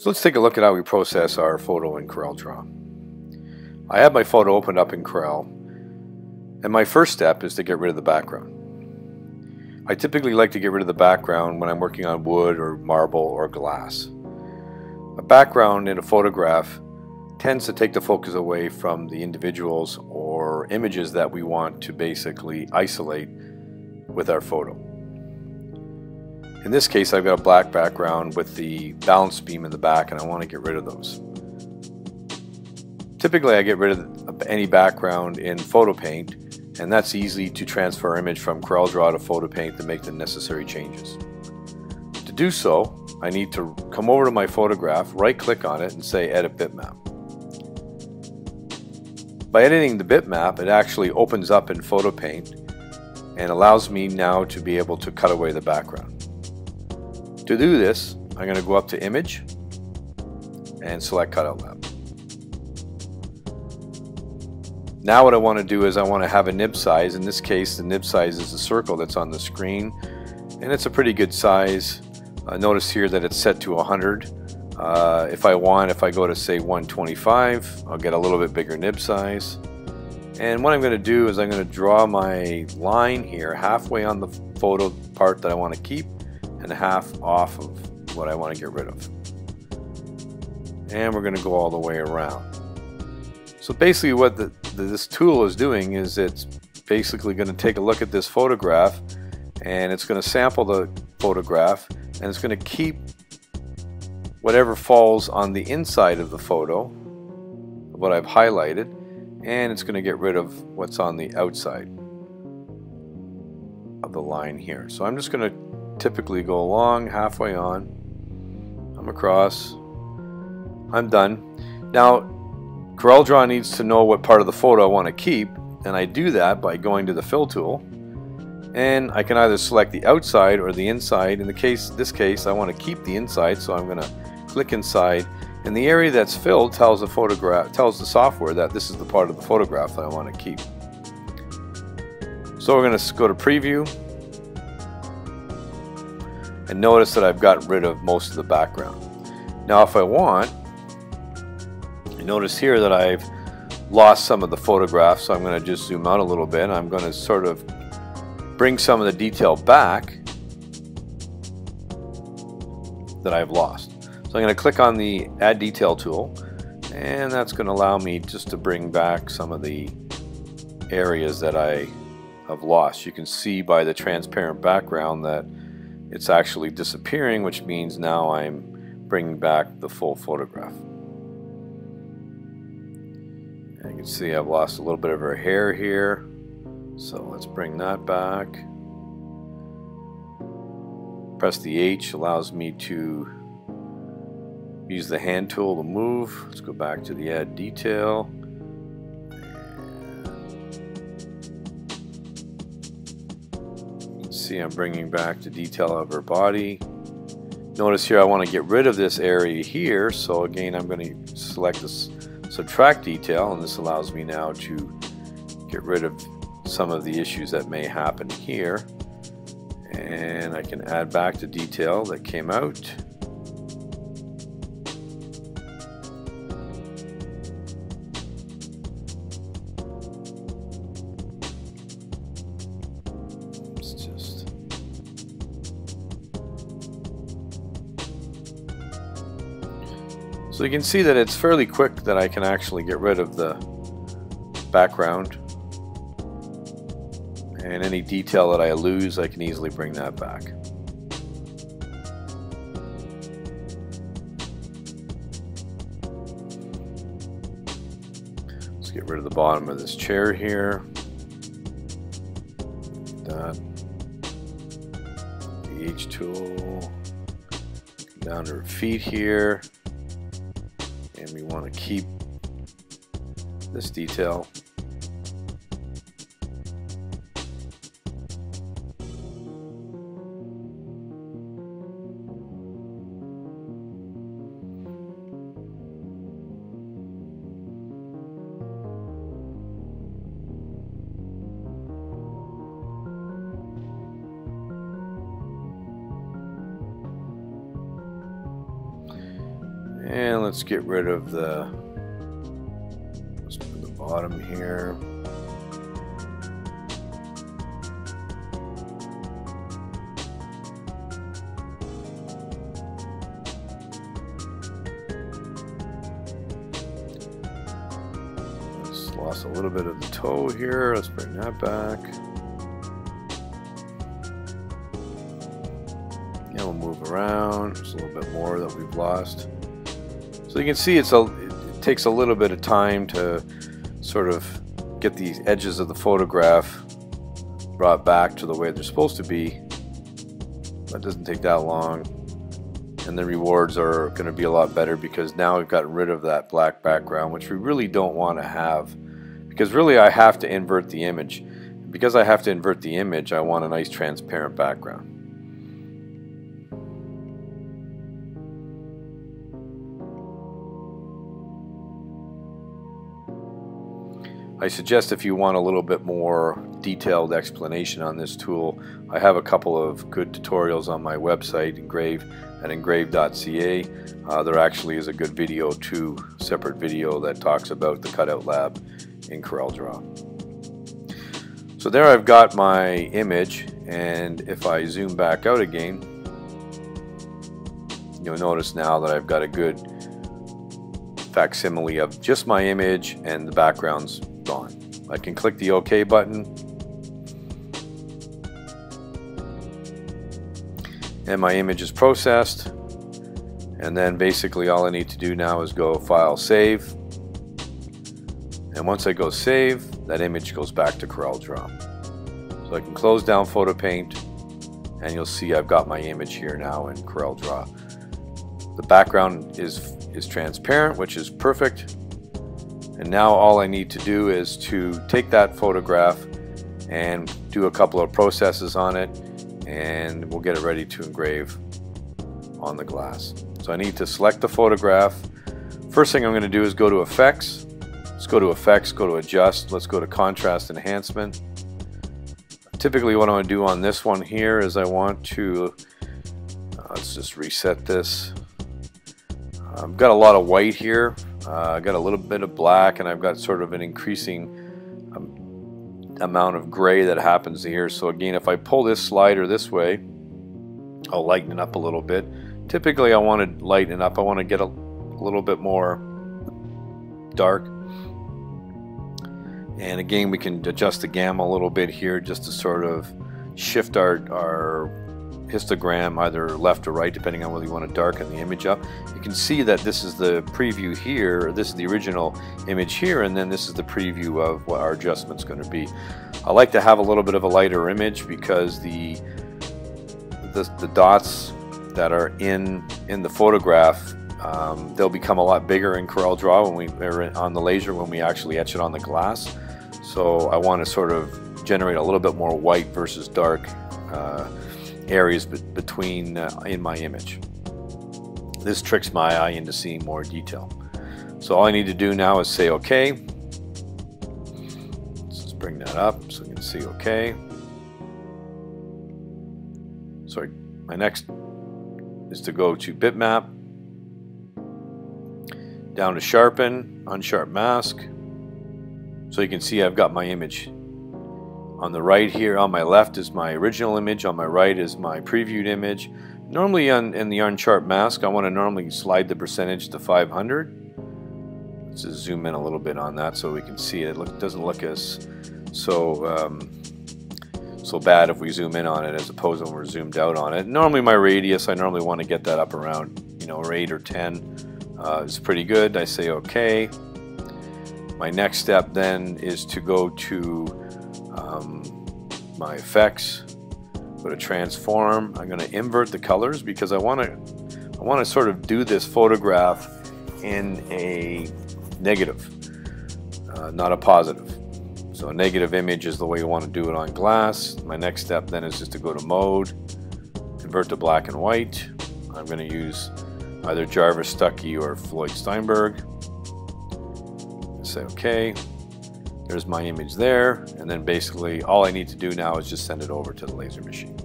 So let's take a look at how we process our photo in CorelDRAW. I have my photo opened up in Corel, and my first step is to get rid of the background. I typically like to get rid of the background when I'm working on wood or marble or glass. A background in a photograph tends to take the focus away from the individuals or images that we want to basically isolate with our photo. In this case, I've got a black background with the balance beam in the back and I want to get rid of those. Typically, I get rid of any background in PhotoPaint and that's easy to transfer image from CorelDRAW to PhotoPaint to make the necessary changes. To do so, I need to come over to my photograph, right click on it and say Edit Bitmap. By editing the bitmap, it actually opens up in PhotoPaint and allows me now to be able to cut away the background. To do this, I'm going to go up to Image and select Cutout Lab. Now what I want to do is I want to have a nib size. In this case, the nib size is the circle that's on the screen, and it's a pretty good size. Uh, notice here that it's set to 100. Uh, if I want, if I go to say 125, I'll get a little bit bigger nib size. And what I'm going to do is I'm going to draw my line here halfway on the photo part that I want to keep and half off of what I want to get rid of. And we're going to go all the way around. So basically what the, the, this tool is doing is it's basically going to take a look at this photograph and it's going to sample the photograph and it's going to keep whatever falls on the inside of the photo, what I've highlighted, and it's going to get rid of what's on the outside of the line here. So I'm just going to typically go along halfway on. I'm across. I'm done. Now, CorelDRAW needs to know what part of the photo I want to keep, and I do that by going to the Fill tool. And I can either select the outside or the inside. In the case, this case, I want to keep the inside, so I'm going to click inside. And the area that's filled tells the photograph, tells the software that this is the part of the photograph that I want to keep. So we're going to go to Preview, and notice that I've gotten rid of most of the background. Now if I want, you notice here that I've lost some of the photographs so I'm going to just zoom out a little bit. I'm going to sort of bring some of the detail back that I've lost. So I'm going to click on the add detail tool and that's going to allow me just to bring back some of the areas that I have lost. You can see by the transparent background that it's actually disappearing, which means now I'm bringing back the full photograph. And you can see I've lost a little bit of her hair here. So let's bring that back. Press the H allows me to use the hand tool to move. Let's go back to the add detail. See I'm bringing back the detail of her body. Notice here I want to get rid of this area here, so again I'm going to select this subtract detail and this allows me now to get rid of some of the issues that may happen here. And I can add back the detail that came out. So you can see that it's fairly quick that I can actually get rid of the background and any detail that I lose I can easily bring that back. Let's get rid of the bottom of this chair here. That. The H tool. Down to her feet here and we want to keep this detail let's get rid of the, let's put the bottom here. lost a little bit of the toe here. Let's bring that back. Yeah, we'll move around. There's a little bit more that we've lost. So you can see it's a, it takes a little bit of time to sort of get the edges of the photograph brought back to the way they're supposed to be. That doesn't take that long. And the rewards are going to be a lot better because now we've gotten rid of that black background, which we really don't want to have because really I have to invert the image. Because I have to invert the image, I want a nice transparent background. I suggest if you want a little bit more detailed explanation on this tool, I have a couple of good tutorials on my website, Engrave, at engrave.ca. Uh, there actually is a good video too, separate video that talks about the cutout lab in CorelDRAW. So there I've got my image and if I zoom back out again you'll notice now that I've got a good facsimile of just my image and the background's. I can click the OK button and my image is processed and then basically all I need to do now is go file save and once I go save, that image goes back to CorelDRAW. So I can close down PhotoPaint and you'll see I've got my image here now in CorelDRAW. The background is, is transparent, which is perfect. And now all I need to do is to take that photograph and do a couple of processes on it and we'll get it ready to engrave on the glass. So I need to select the photograph. First thing I'm going to do is go to Effects Let's go to Effects, go to Adjust. Let's go to Contrast Enhancement. Typically what I want to do on this one here is I want to, uh, let's just reset this. I've got a lot of white here. Uh, I've got a little bit of black and I've got sort of an increasing um, amount of gray that happens here. So again, if I pull this slider this way, I'll lighten it up a little bit. Typically I want to lighten up. I want to get a, a little bit more dark. And again, we can adjust the gamma a little bit here just to sort of shift our, our histogram either left or right depending on whether you want to darken the image up. You can see that this is the preview here, this is the original image here, and then this is the preview of what our adjustment's going to be. I like to have a little bit of a lighter image because the, the, the dots that are in, in the photograph um, they'll become a lot bigger in CorelDRAW when we are on the laser when we actually etch it on the glass. So I want to sort of generate a little bit more white versus dark uh, areas be between uh, in my image. This tricks my eye into seeing more detail. So all I need to do now is say OK. Let's just bring that up so you can see OK. Sorry, my next is to go to bitmap, down to sharpen, unsharp mask, so you can see I've got my image. On the right here, on my left is my original image, on my right is my previewed image. Normally on, in the unsharp mask, I want to normally slide the percentage to 500. Let's just zoom in a little bit on that so we can see it. It look, doesn't look as so um, so bad if we zoom in on it as opposed to when we're zoomed out on it. Normally my radius, I normally want to get that up around, you know, 8 or 10. Uh, it's pretty good. I say okay. My next step then is to go to my effects, go to transform. I'm going to invert the colors because I want to I want to sort of do this photograph in a negative, uh, not a positive. So a negative image is the way you want to do it on glass. My next step then is just to go to mode, convert to black and white. I'm going to use either Jarvis Stucki or Floyd Steinberg say OK. There's my image there. And then basically all I need to do now is just send it over to the laser machine.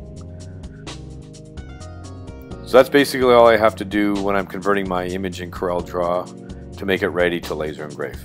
So that's basically all I have to do when I'm converting my image in CorelDRAW to make it ready to laser engrave.